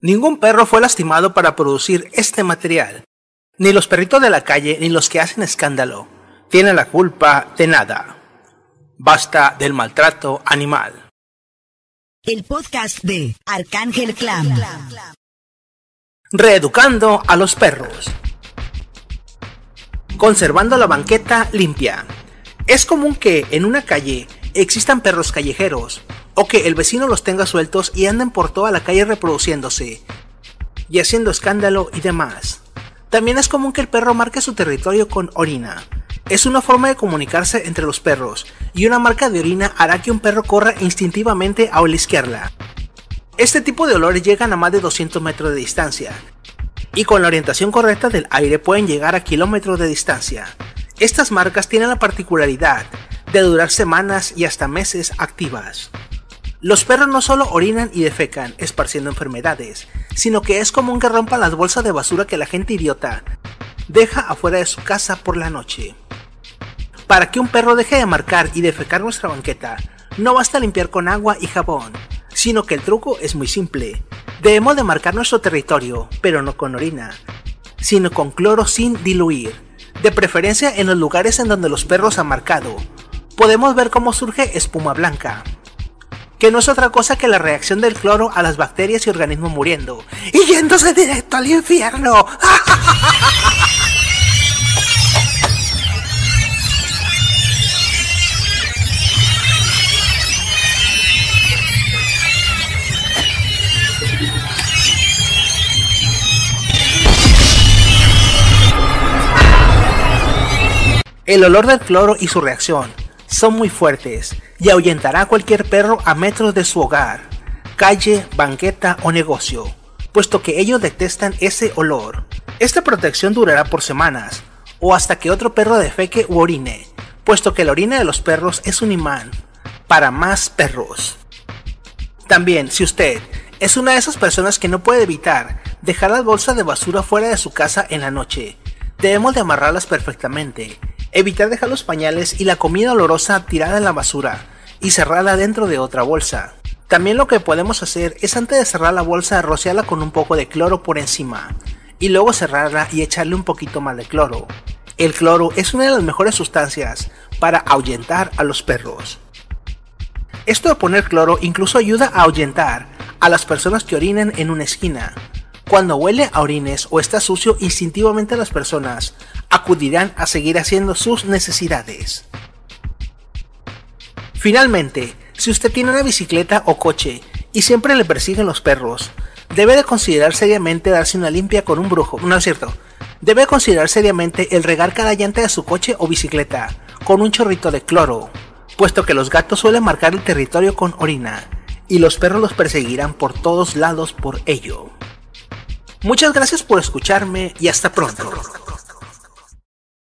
Ningún perro fue lastimado para producir este material. Ni los perritos de la calle ni los que hacen escándalo tienen la culpa de nada. Basta del maltrato animal. El podcast de Arcángel Clam. Reeducando a los perros. Conservando la banqueta limpia. Es común que en una calle existan perros callejeros, o que el vecino los tenga sueltos y anden por toda la calle reproduciéndose y haciendo escándalo y demás. También es común que el perro marque su territorio con orina. Es una forma de comunicarse entre los perros, y una marca de orina hará que un perro corra instintivamente a olisquearla. Este tipo de olores llegan a más de 200 metros de distancia, y con la orientación correcta del aire pueden llegar a kilómetros de distancia. Estas marcas tienen la particularidad de durar semanas y hasta meses activas. Los perros no solo orinan y defecan, esparciendo enfermedades, sino que es común que rompan las bolsas de basura que la gente idiota deja afuera de su casa por la noche. Para que un perro deje de marcar y defecar nuestra banqueta, no basta limpiar con agua y jabón, sino que el truco es muy simple. Debemos de marcar nuestro territorio, pero no con orina, sino con cloro sin diluir, de preferencia en los lugares en donde los perros han marcado. Podemos ver cómo surge espuma blanca, que no es otra cosa que la reacción del cloro a las bacterias y organismos muriendo, y yéndose directo al infierno. El olor del cloro y su reacción son muy fuertes y ahuyentará a cualquier perro a metros de su hogar, calle, banqueta o negocio, puesto que ellos detestan ese olor. Esta protección durará por semanas, o hasta que otro perro defeque u orine, puesto que la orina de los perros es un imán para más perros. También, si usted es una de esas personas que no puede evitar dejar las bolsas de basura fuera de su casa en la noche, debemos de amarrarlas perfectamente Evitar dejar los pañales y la comida olorosa tirada en la basura y cerrarla dentro de otra bolsa. También lo que podemos hacer es antes de cerrar la bolsa rociarla con un poco de cloro por encima y luego cerrarla y echarle un poquito más de cloro. El cloro es una de las mejores sustancias para ahuyentar a los perros. Esto de poner cloro incluso ayuda a ahuyentar a las personas que orinen en una esquina. Cuando huele a orines o está sucio, instintivamente las personas acudirán a seguir haciendo sus necesidades. Finalmente, si usted tiene una bicicleta o coche y siempre le persiguen los perros, debe de considerar seriamente darse una limpia con un brujo. No es cierto. Debe considerar seriamente el regar cada llanta de su coche o bicicleta con un chorrito de cloro, puesto que los gatos suelen marcar el territorio con orina y los perros los perseguirán por todos lados por ello. Muchas gracias por escucharme y hasta pronto.